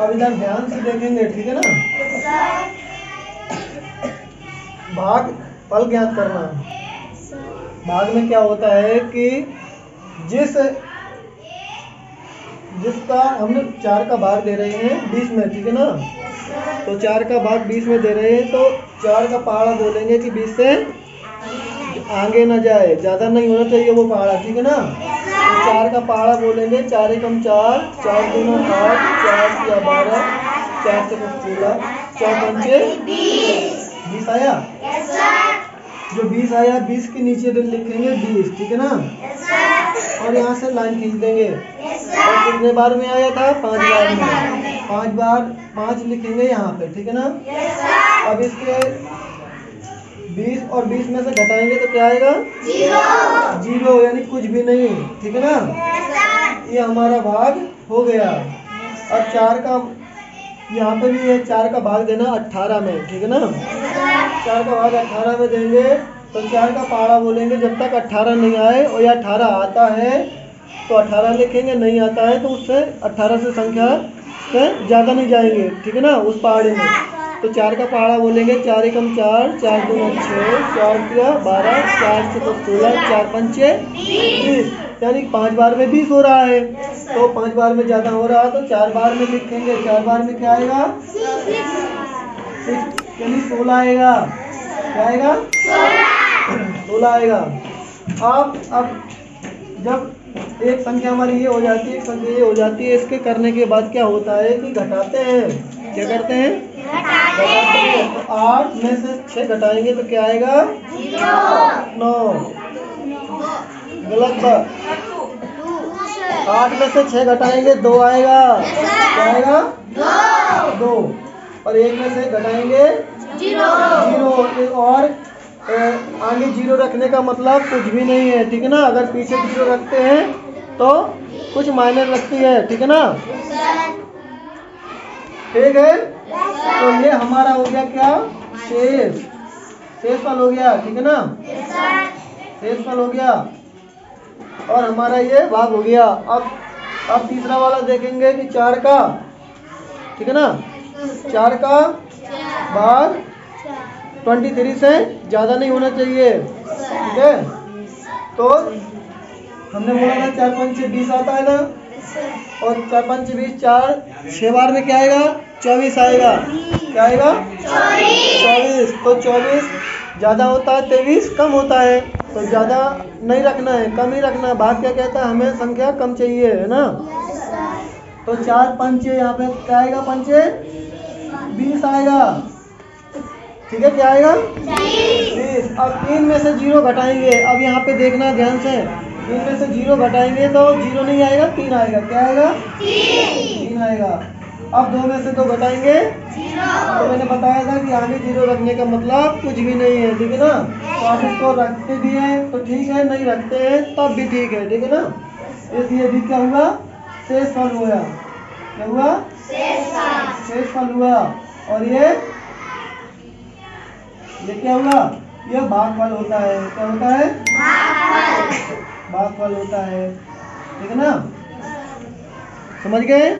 अब इधर ध्यान से देखेंगे, ठीक है ना? भाग, फल ज्ञात करना। भाग में क्या होता है कि जिस, जिसका हमने चार का भाग दे रहे हैं बीस में, ठीक है ना? तो चार का भाग बीस में दे रहे हैं तो चार का पहाड़ा बोलेंगे कि बीस से आगे ना जाए। ज़्यादा नहीं होना चाहिए वो पहाड़ा, ठीक है ना? चार का पहाड़ा बोलेंगे, चार एकम चार चार दूना आठ, चार या बारह, चार से सोलह चार पंचे बीस आया? जो बीस आया, बीस के नीचे लिखेंगे बीस, ठीक है ना? और यहाँ से लाइन खींच देंगे। और कितने बार में आया था? पाँच बार में। पाँच बार, पाँच लिखेंगे यहाँ पे, ठीक है ना? अब इसके बीस और बीस में से घटाएँगे तो क्या आएगा? ज़ीरो यानी कुछ भी नहीं, ठीक है ना? ये हमारा भाग हो गया। अब चार का, यहाँ पे भी है चार का भाग देना अट्ठारह में, ठीक है ना? चार का भाग अट्ठारह में देंगे तो चार का पहाड़ा बोलेंगे, जब तक अट्ठारह नहीं आए और या अट्ठारह आता है तो अट्ठारह लिखेंगे, नहीं आता है तो उससे अट्ठारह से संख्या से ज़्यादा नहीं जाएँगे, ठीक है ना? उस पहाड़ी में। तो चार का पहाड़ा बोलेंगे, चार एकम चार चार दो छः, चार तिया बारह, चार से सोलह, चार पंचे बीस। यानी पाँच बार में बीस हो रहा है। तो पाँच बार में ज़्यादा हो रहा है तो चार बार में लिखेंगे, चार बार में क्या आएगा? यानी सोलह आएगा। क्या आएगा? सोलह आएगा। आप अब जब एक संख्या हमारी ये हो जाती है, एक संख्या ये हो जाती है, इसके करने के बाद क्या होता है कि घटाते हैं। क्या करते हैं? आठ में से छः घटाएँगे तो क्या आएगा? नौ। गलत बात आठ में से छः घटाएँगे दो आएगा। क्या आएगा? दो। और एक में से घटाएँगे? ज़ीरो। और आगे ज़ीरो रखने का मतलब कुछ भी नहीं है ठीक है ना? अगर पीछे ज़ीरो रखते हैं तो कुछ मायने रखती है ठीक है ना? ठीक है? तो ये हमारा हो गया क्या? शेष शेष फल हो गया ठीक है ना? शेष फल हो गया। और हमारा ये भाग हो गया। अब अब तीसरा वाला देखेंगे कि चार का ठीक है ना? चार का भाग ट्वेंटी थ्री से ज़्यादा नहीं होना चाहिए ठीक है? तो हमने बोला था चार पंच बीस आता है ना? और चार पंच बीस चार छः बार में क्या आएगा? चौबीस आएगा। क्या आएगा? चौबीस। तो चौबीस ज़्यादा होता है तेईस कम होता है। तो ज़्यादा नहीं रखना है कम ही रखना है। भाग क्या कहता है हमें संख्या कम चाहिए है ना? तो चार पंचे यहाँ पे क्या आएगा पंचे बीस आएगा। ठीक है क्या आएगा? बीस। अब तीन में से ज़ीरो घटाएँगे। अब यहाँ पे देखना ध्यान से। तीन में से ज़ीरो घटाएँगे तो ज़ीरो नहीं आएगा तीन आएगा। क्या आएगा? तीन। आएगा। अब दो में से दो घटाएँगे। तो मैंने बताया था कि आगे ज़ीरो रखने का मतलब कुछ भी नहीं है ठीक है ना? तो आप इसको रखते भी हैं तो ठीक है नहीं रखते हैं तब भी ठीक है ठीक है ना? इसलिए भी क्या हुआ? शेष फल हुआ। क्या हुआ? शेष फल। हुआ। और ये ये क्या हुआ? ये भागफल होता है। क्या होता है? भागफल होता है। ठीक है ना? समझ गए?